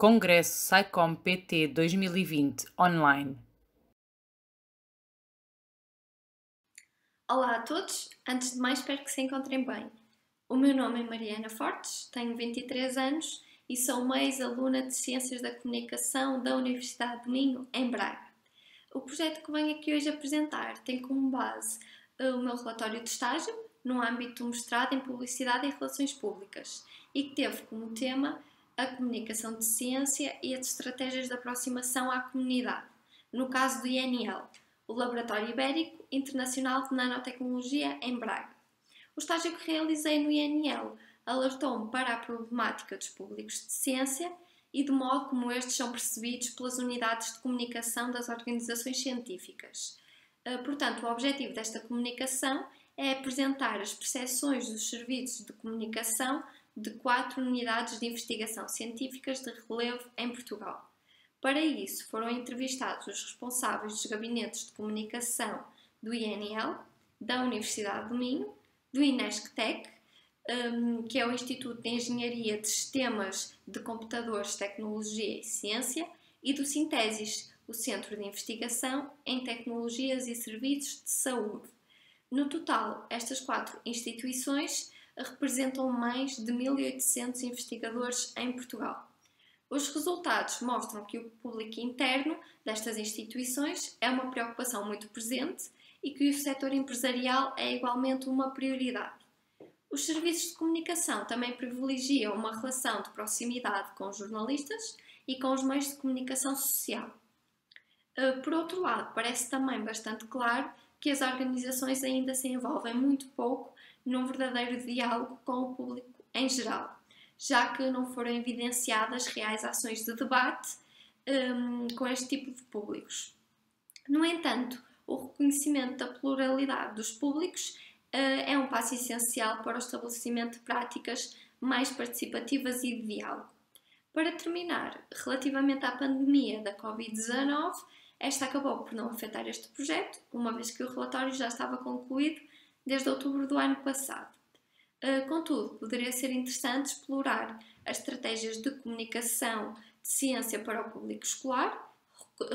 Congresso SciComm PT 2020 online. Olá a todos, antes de mais espero que se encontrem bem. O meu nome é Mariana Fortes, tenho 23 anos e sou uma ex-aluna de Ciências da Comunicação da Universidade de Minho, em Braga. O projeto que venho aqui hoje apresentar tem como base eh, o meu relatório de estágio no âmbito do mestrado em Publicidade e Relações Públicas e que teve como tema a comunicação de ciência e as estratégias de aproximação à comunidade, no caso do INL, o Laboratório Ibérico Internacional de Nanotecnologia em Braga. O estágio que realizei no INL alertou-me para a problemática dos públicos de ciência e do modo como estes são percebidos pelas unidades de comunicação das organizações científicas. Eh, portanto, o objetivo desta comunicação é apresentar as percepções dos serviços de comunicação de quatro unidades de investigação científicas de relevo em Portugal. Para isso, foram entrevistados os responsáveis dos gabinetes de comunicação do INL, da Universidade do Minho, do INESCTEC, hum, que é o Instituto de Engenharia de Sistemas de Computadores, Tecnologia e Ciência, e do Sintesis, o Centro de Investigação em Tecnologias e Serviços de Saúde. No total, estas quatro instituições representam mais de 1.800 investigadores em Portugal. Os resultados mostram que o público interno destas instituições é uma preocupação muito presente e que o setor empresarial é igualmente uma prioridade. Os serviços de comunicação também privilegiam uma relação de proximidade com os jornalistas e com os meios de comunicação social. Eh, por outro lado, parece também bastante claro que as organizações ainda se envolvem muito pouco num verdadeiro diálogo com o público em geral, já que não foram evidenciadas reais ações de debate um, com este tipo de públicos. No entanto, o reconhecimento da pluralidade dos públicos uh, é um passo essencial para o estabelecimento de práticas mais participativas e de diálogo. Para terminar, relativamente à pandemia da Covid-19, esta acabou por não afetar este projeto, uma vez que o relatório já estava concluído desde outubro do ano passado. Uh, contudo, poderia ser interessante explorar as estratégias de comunicação de ciência para o público escolar,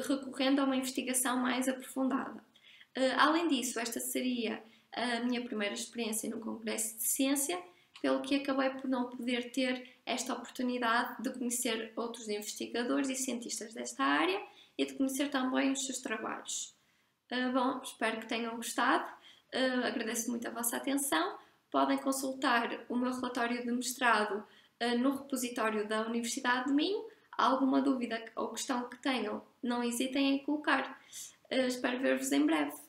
recorrendo a uma investigação mais aprofundada. Uh, além disso, esta seria a minha primeira experiência no Congresso de Ciência, pelo que acabei por não poder ter esta oportunidade de conhecer outros investigadores e cientistas desta área e de conhecer também os seus trabalhos. Uh, bom, espero que tenham gostado. Uh, agradeço muito a vossa atenção. Podem consultar o meu relatório de mestrado uh, no repositório da Universidade de Minho. Alguma dúvida ou questão que tenham, não hesitem em colocar. espero ver-vos em breve.